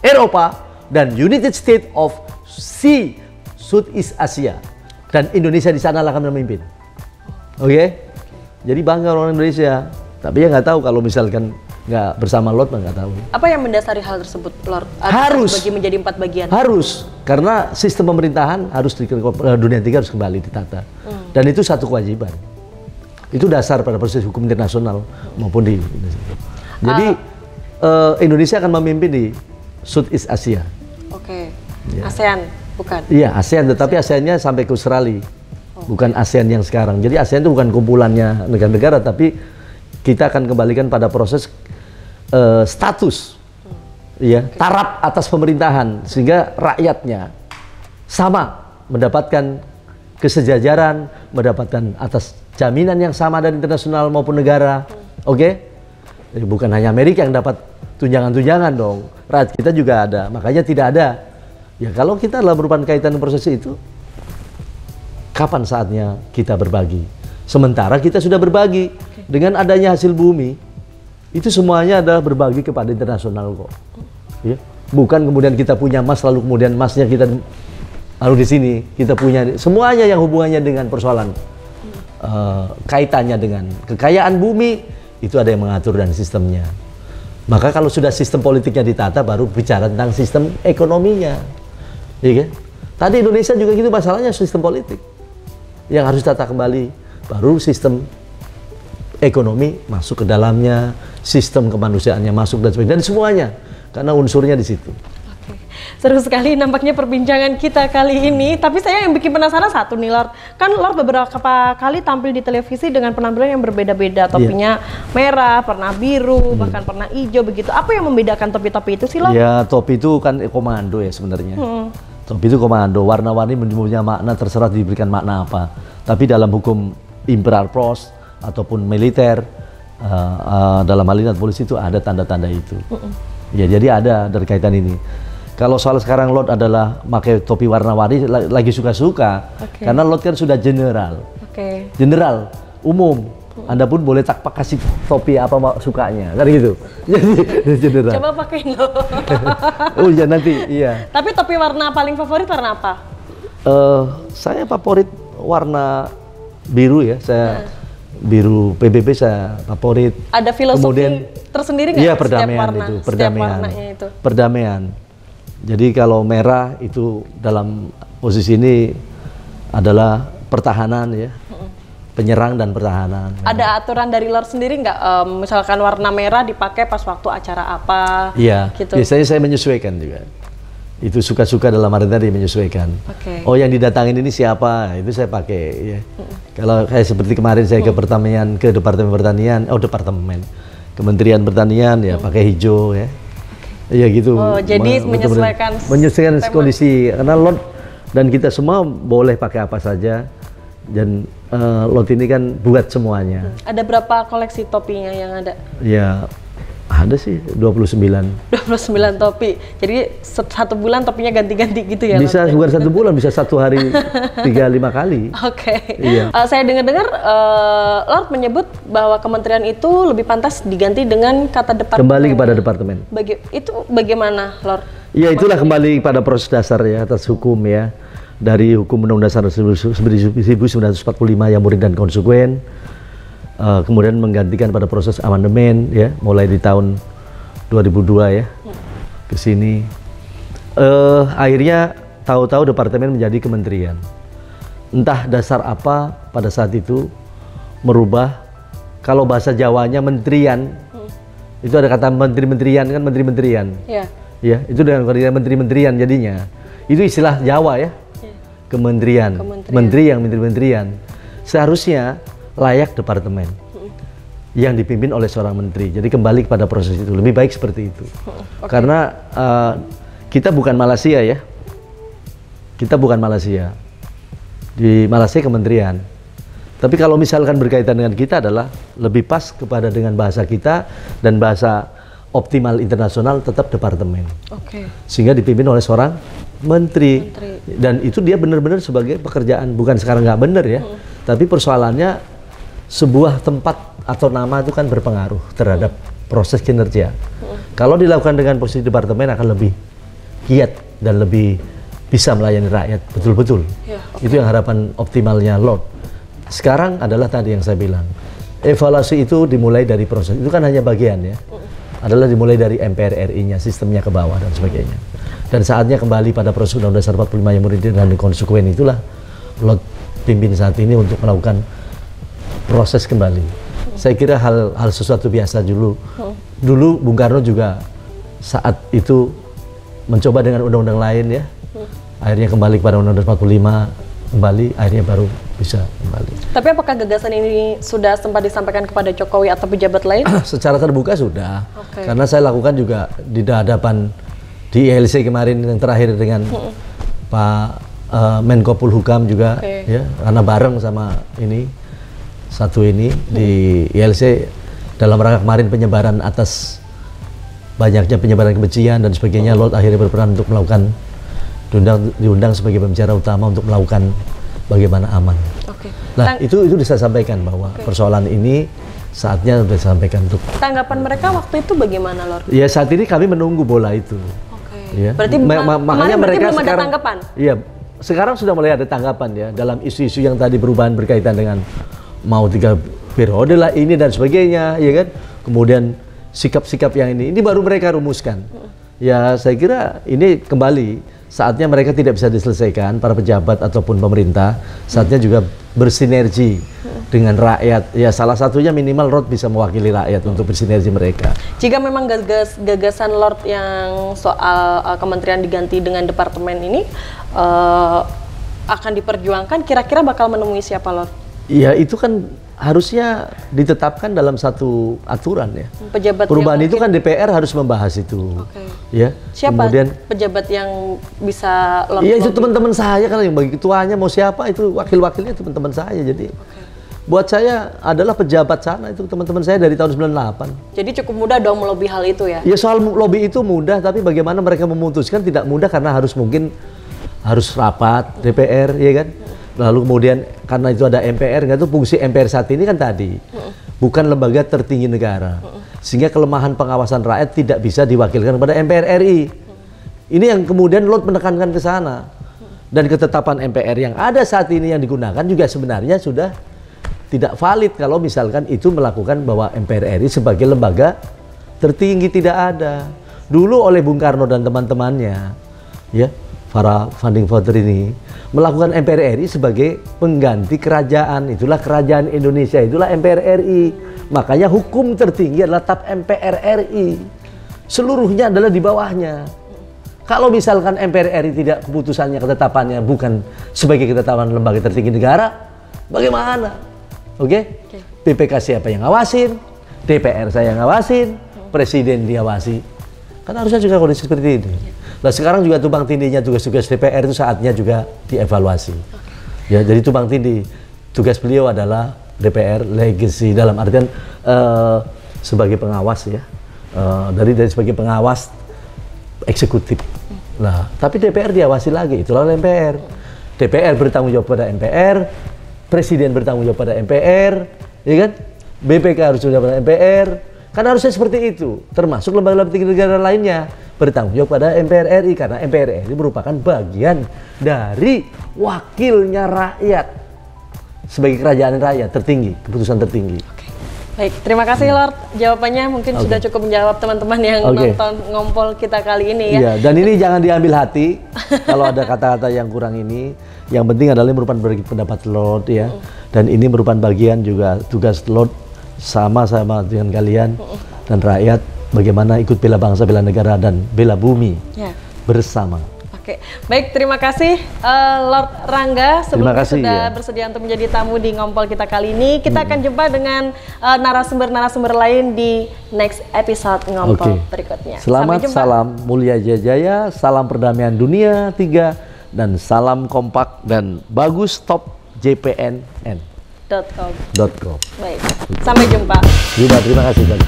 S2: Eropa, dan United States of Sea, Southeast Asia. Dan Indonesia di sana akan memimpin. Oke? Okay? Jadi bangga orang Indonesia. Tapi ya nggak tahu kalau misalkan nggak bersama Lord nggak tahu.
S1: Apa yang mendasari hal tersebut, Lord?
S2: Harus
S1: bagi menjadi empat bagian.
S2: Harus, karena sistem pemerintahan harus di dunia tiga harus kembali ditata. Hmm. Dan itu satu kewajiban. Itu dasar pada proses hukum internasional maupun di Indonesia. Jadi uh, uh, Indonesia akan memimpin di Southeast Asia.
S1: Oke. Okay. Ya. ASEAN bukan?
S2: Iya, ASEAN tetapi ASEAN-nya sampai ke Australia. Oh. bukan ASEAN yang sekarang. Jadi ASEAN itu bukan kumpulannya negara-negara, tapi kita akan kembalikan pada proses uh, status, ya, taraf atas pemerintahan sehingga rakyatnya sama mendapatkan kesejajaran, mendapatkan atas jaminan yang sama dari internasional maupun negara. Oke? Okay? Bukan hanya Amerika yang dapat tunjangan-tunjangan dong. Rakyat kita juga ada. Makanya tidak ada. Ya kalau kita adalah merupakan kaitan proses itu, kapan saatnya kita berbagi? Sementara kita sudah berbagi dengan adanya hasil bumi, itu semuanya adalah berbagi kepada internasional kok. Ya. Bukan kemudian kita punya emas lalu kemudian emasnya kita lalu di sini kita punya semuanya yang hubungannya dengan persoalan uh, kaitannya dengan kekayaan bumi itu ada yang mengatur dan sistemnya. Maka kalau sudah sistem politiknya ditata baru bicara tentang sistem ekonominya. Iya kan? Tadi Indonesia juga gitu masalahnya sistem politik. Yang harus ditata kembali baru sistem ekonomi masuk ke dalamnya, sistem kemanusiaannya masuk dan sebagainya dan semuanya karena unsurnya di situ.
S1: Seru sekali nampaknya perbincangan kita kali ini. Tapi saya yang bikin penasaran satu nih Lord. Kan Lord beberapa kali tampil di televisi dengan penampilan yang berbeda-beda. Iya. Topinya yeah. merah, pernah biru, hmm. bahkan pernah hijau begitu. Apa yang membedakan topi-topi itu sih Lord?
S2: Ya topi itu kan komando ya sebenarnya. Hmm. Topi itu komando. Warna-warni punya makna terserah diberikan makna apa. Tapi dalam hukum imperial pros ataupun militer uh, uh, dalam hal ini polisi itu ada tanda-tanda itu. Hmm. Ya jadi ada dari kaitan ini. Kalau soal sekarang Lord adalah pakai topi warna-warni lagi suka-suka. Okay. Karena Lord kan sudah general.
S1: Okay.
S2: General, umum. Anda pun boleh tak kasih topi apa sukanya, kan gitu. [LAUGHS]
S1: Jadi general. Coba pakai lo. [LAUGHS]
S2: oh iya nanti, iya.
S1: Tapi topi warna paling favorit warna apa?
S2: Uh, saya favorit warna biru ya. Saya nah. biru PBB saya favorit.
S1: Ada filosofi Kemudian, tersendiri nggak?
S2: Iya perdamaian warna, itu, perdamaian. itu. Perdamaian jadi kalau merah itu dalam posisi ini adalah pertahanan ya, penyerang dan pertahanan.
S1: Ada aturan dari luar sendiri nggak? Um, misalkan warna merah dipakai pas waktu acara apa?
S2: Iya. Gitu. Biasanya saya menyesuaikan juga. Itu suka-suka dalam arti tadi menyesuaikan. Okay. Oh yang didatangin ini siapa? Itu saya pakai. Ya. Kalau kayak seperti kemarin saya ke pertanian, ke departemen pertanian, oh departemen, Kementerian Pertanian ya pakai hijau ya Iya gitu.
S1: Oh, jadi menyesuaikan
S2: menyesuaikan tema. kondisi karena lot dan kita semua boleh pakai apa saja dan uh, lot ini kan buat semuanya.
S1: Hmm. Ada berapa koleksi topinya yang ada?
S2: Ya ada sih 29.
S1: 29 topi. Jadi satu bulan topinya ganti-ganti gitu ya?
S2: Bisa bukan satu [LAUGHS] bulan, bisa satu hari tiga lima kali.
S1: Oke. Okay. Iya. Uh, saya dengar-dengar uh, Lord menyebut bahwa kementerian itu lebih pantas diganti dengan kata departemen.
S2: Kembali kepada departemen.
S1: Bagi, itu bagaimana Lord?
S2: Iya itulah kembali pada proses dasar ya atas hukum ya dari hukum Undang-Undang Dasar 1945 yang murid dan konsekuen uh, kemudian menggantikan pada proses amandemen ya mulai di tahun 2002 ya ke sini uh, akhirnya tahu-tahu departemen menjadi kementerian entah dasar apa pada saat itu merubah kalau bahasa Jawanya menterian hmm. itu ada kata menteri-menterian kan menteri-menterian
S1: ya.
S2: ya itu dengan menteri-menterian jadinya itu istilah Jawa ya, ya. Kementerian. kementerian menteri yang menteri-menterian seharusnya layak departemen yang dipimpin oleh seorang menteri. Jadi kembali kepada proses itu lebih baik seperti itu. Okay. Karena uh, kita bukan Malaysia ya, kita bukan Malaysia. Di Malaysia kementerian. Tapi kalau misalkan berkaitan dengan kita adalah lebih pas kepada dengan bahasa kita dan bahasa optimal internasional tetap departemen.
S1: Okay.
S2: Sehingga dipimpin oleh seorang menteri. menteri. Dan itu dia benar-benar sebagai pekerjaan bukan sekarang nggak benar ya. Hmm. Tapi persoalannya sebuah tempat atau nama itu kan berpengaruh terhadap proses kinerja. Hmm. Kalau dilakukan dengan posisi departemen akan lebih giat dan lebih bisa melayani rakyat betul-betul. Ya, okay. Itu yang harapan optimalnya Lord. Sekarang adalah tadi yang saya bilang. Evaluasi itu dimulai dari proses. Itu kan hanya bagian ya. Hmm. Adalah dimulai dari MPR RI-nya, sistemnya ke bawah dan sebagainya. Dan saatnya kembali pada proses Undang-Undang Dasar 45 yang murid dan konsekuen itulah Lord pimpin saat ini untuk melakukan proses kembali. Saya kira hal hal sesuatu biasa dulu. Dulu Bung Karno juga saat itu mencoba dengan undang-undang lain ya. Akhirnya kembali kepada Undang-Undang 45 kembali akhirnya baru bisa kembali.
S1: Tapi apakah gagasan ini sudah sempat disampaikan kepada Jokowi atau pejabat lain? [CLEARS THROAT]
S2: Secara terbuka sudah,
S1: Oke.
S2: karena saya lakukan juga di hadapan di ILC kemarin yang terakhir dengan Pak eh, Menko Polhukam juga,
S1: Oke.
S2: ya, karena bareng sama ini satu ini di ILC dalam rangka kemarin penyebaran atas banyaknya penyebaran kebencian dan sebagainya, Lord akhirnya berperan untuk melakukan diundang diundang sebagai pembicara utama untuk melakukan bagaimana aman.
S1: Oke.
S2: Nah,
S1: Tang-
S2: itu itu bisa sampaikan bahwa persoalan ini saatnya sudah disampaikan untuk
S1: tanggapan mereka waktu itu bagaimana, Lord?
S2: Ya saat ini kami menunggu bola itu.
S1: Oke.
S2: Ya.
S1: Berarti
S2: Ma-
S1: ma-
S2: ma- makanya
S1: berarti
S2: mereka
S1: belum ada
S2: sekarang
S1: tanggapan?
S2: Iya, sekarang sudah mulai ada tanggapan ya dalam isu-isu yang tadi perubahan berkaitan dengan mau tiga periode lah ini dan sebagainya, ya kan? Kemudian sikap-sikap yang ini, ini baru mereka rumuskan. Ya saya kira ini kembali saatnya mereka tidak bisa diselesaikan para pejabat ataupun pemerintah, saatnya juga bersinergi dengan rakyat. Ya salah satunya minimal Rod bisa mewakili rakyat untuk bersinergi mereka.
S1: Jika memang gagas, gagasan Lord yang soal uh, kementerian diganti dengan departemen ini uh, akan diperjuangkan, kira-kira bakal menemui siapa, Lord?
S2: Ya itu kan harusnya ditetapkan dalam satu aturan ya.
S1: Pejabat
S2: Perubahan itu kan DPR harus membahas itu.
S1: Oke.
S2: Ya.
S1: Siapa
S2: Kemudian
S1: pejabat yang bisa Lord?
S2: Iya itu teman-teman saya kan yang bagi ketuanya mau siapa itu wakil-wakilnya teman-teman saya jadi buat saya adalah pejabat sana itu teman-teman saya dari tahun 98.
S1: Jadi cukup mudah dong melobi hal itu ya?
S2: Ya soal lobby itu mudah tapi bagaimana mereka memutuskan tidak mudah karena harus mungkin harus rapat DPR ya kan. Lalu kemudian karena itu ada MPR nggak tuh fungsi MPR saat ini kan tadi bukan lembaga tertinggi negara. Sehingga kelemahan pengawasan rakyat tidak bisa diwakilkan kepada MPR RI. Ini yang kemudian Lot menekankan ke sana. Dan ketetapan MPR yang ada saat ini yang digunakan juga sebenarnya sudah tidak valid kalau misalkan itu melakukan bahwa MPR RI sebagai lembaga tertinggi tidak ada. Dulu oleh Bung Karno dan teman-temannya, ya, para funding voter ini melakukan MPR RI sebagai pengganti kerajaan. Itulah kerajaan Indonesia, itulah MPR RI. Makanya hukum tertinggi adalah TAP MPR RI. Seluruhnya adalah di bawahnya. Kalau misalkan MPR RI tidak keputusannya, ketetapannya bukan sebagai ketetapan lembaga tertinggi negara, bagaimana? Oke? BPK siapa yang ngawasin? DPR saya yang ngawasin, presiden diawasi. Kan harusnya juga kondisi seperti ini. Nah sekarang juga tumpang tindihnya tugas-tugas DPR itu saatnya juga dievaluasi. Ya, jadi tumpang tindih tugas beliau adalah DPR legacy dalam artian eh, sebagai pengawas ya. Eh, dari dari sebagai pengawas eksekutif. Nah, tapi DPR diawasi lagi, itulah MPR. DPR bertanggung jawab pada MPR, Presiden bertanggung jawab pada MPR, ya kan? BPK harus bertanggung jawab pada MPR, kan harusnya seperti itu. Termasuk lembaga-lembaga tinggi negara lainnya bertanggung jawab pada MPR RI karena MPR RI merupakan bagian dari wakilnya rakyat sebagai kerajaan rakyat tertinggi, keputusan tertinggi.
S1: Baik, terima kasih Lord. Jawabannya mungkin sudah cukup menjawab teman-teman yang
S2: Oke.
S1: nonton ngompol kita kali ini ya.
S2: Iya, dan ini [LAUGHS] jangan diambil hati kalau ada kata-kata yang kurang ini. Yang penting adalah ini merupakan pendapat Lord ya. Dan ini merupakan bagian juga tugas Lord sama-sama dengan kalian dan rakyat bagaimana ikut bela bangsa, bela negara dan bela bumi
S1: Ya.
S2: bersama.
S1: Oke, baik terima kasih eh, Lord Rangga sebelumnya
S2: kasih,
S1: sudah
S2: ya.
S1: bersedia untuk menjadi tamu di ngompol kita kali ini. Kita akan jumpa dengan eh, narasumber-narasumber lain di next episode ngompol
S2: Oke.
S1: berikutnya.
S2: Selamat
S1: jumpa.
S2: salam mulia jaya, salam perdamaian dunia tiga dan salam kompak dan bagus top jpnn.com.
S1: .com. Baik, sampai jumpa.
S2: Yuda, terima kasih. Bang.